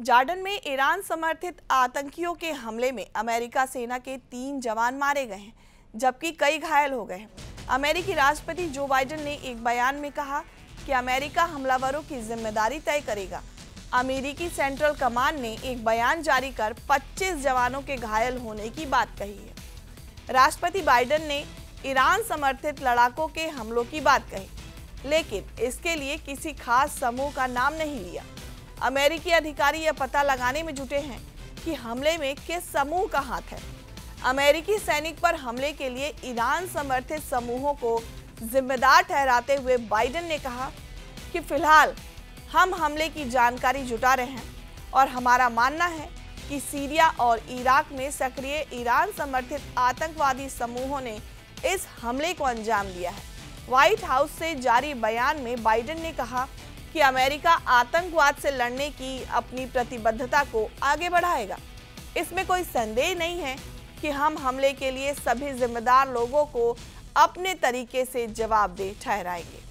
Jordan में Iran समर्थित आतंकियों के हमले में अमेरिका सेना के तीन जवान मारे गए हैं, जबकि कई घायल हो गए अमेरिकी राष्ट्रपति जो बाइडन ने एक बयान में कहा कि अमेरिका हमलावरों की ज़िम्मेदारी तय करेगा। अमेरिकी सेंट्रल कमांड ने एक बयान जारी कर 25 जवानों के घायल होने की बात कही है। राष्ट्रपति बाइडन ने ईरान समर्थित लड़ाकों के हमलों की बात कही, लेकिन इसके लिए किसी खास समूह का नाम नहीं लिया। अमेरिकी अधिकारी यह पता लगाने में जुटे हैं कि हमले में किस समूह का हाथ है। अमेरिकी सैनिक पर हमले के लिए ईरान समर्थित समूहों को जिम्मेदार ठहराते हुए बाइडेन ने कहा कि फ़िलहाल हम हमले की जानकारी जुटा रहे हैं और हमारा मानना है कि सीरिया और इराक में सक्रिय ईरान समर्थित आतंकवादी समूहों ने इस हमले को अंजाम दिया है। व्हाइट हाउस से जारी बयान में बाइडेन ने कहा कि अमेरिका आतंकवाद से लड़ने की अपनी प्रतिबद्धता को आगे बढ़ाएगा। इसमें कोई संदेह नहीं है कि हम हमले के लिए सभी जिम्मेदार लोगों को अपने तरीके से जवाबदेह ठहराएँगे।